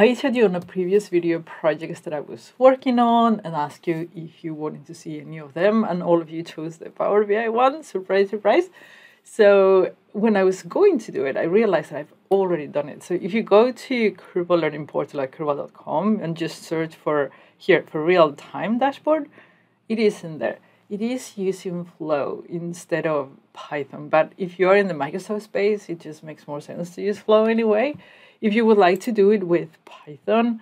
I showed you on a previous video projects that I was working on and asked you if you wanted to see any of them, and all of you chose the Power BI one. Surprise, surprise. So when I was going to do it, I realized that I've already done it. So if you go to Curbal Learning Portal at curbal.com and just search for here for real time dashboard, it is in there. It is using Flow instead of Python. But if you're in the Microsoft space, it just makes more sense to use Flow anyway. If you would like to do it with Python,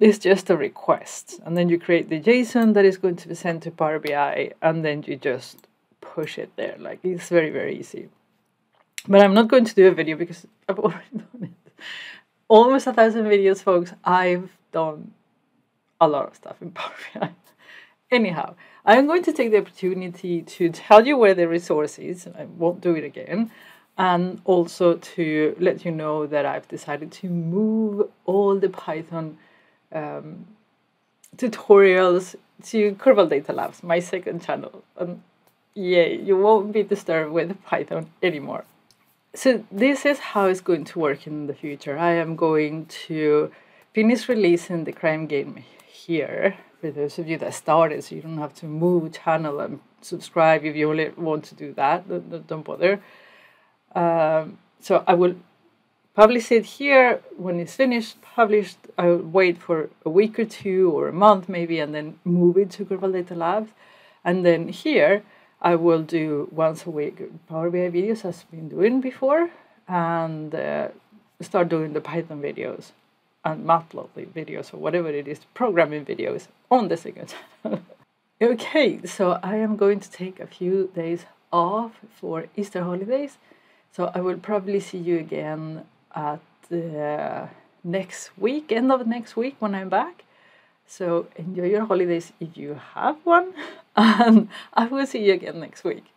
it's just a request. And then you create the JSON that is going to be sent to Power BI, and then you just push it there. Like it's very, very easy. But I'm not going to do a video because I've already done it. Almost a thousand videos, folks. I've done a lot of stuff in Power BI. Anyhow, I'm going to take the opportunity to tell you where the resource is. I won't do it again and also to let you know that I've decided to move all the Python um, tutorials to Curbal Data Labs, my second channel. And yay, you won't be disturbed with Python anymore. So this is how it's going to work in the future. I am going to finish releasing the crime game here for those of you that started, so you don't have to move channel and subscribe if you only want to do that. Don't, don't bother. Um, so I will publish it here when it's finished, published. I will wait for a week or two or a month maybe, and then move it to Curbal Data Labs. And then here, I will do once a week Power BI videos as I've been doing before, and uh, start doing the Python videos and Matplotlib videos or whatever it is, programming videos on the second channel. okay, so I am going to take a few days off for Easter holidays. So I will probably see you again at uh, next week, end of next week when I'm back. So enjoy your holidays if you have one, and I will see you again next week.